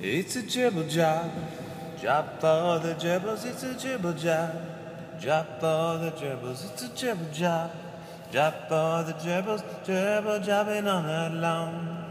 It's a gerbil job. Job for the dribbles, it's a gerbil job. Job for the dribbles, it's a gerbil job. Job for the dribbles, gerbil jobbing on the lawn.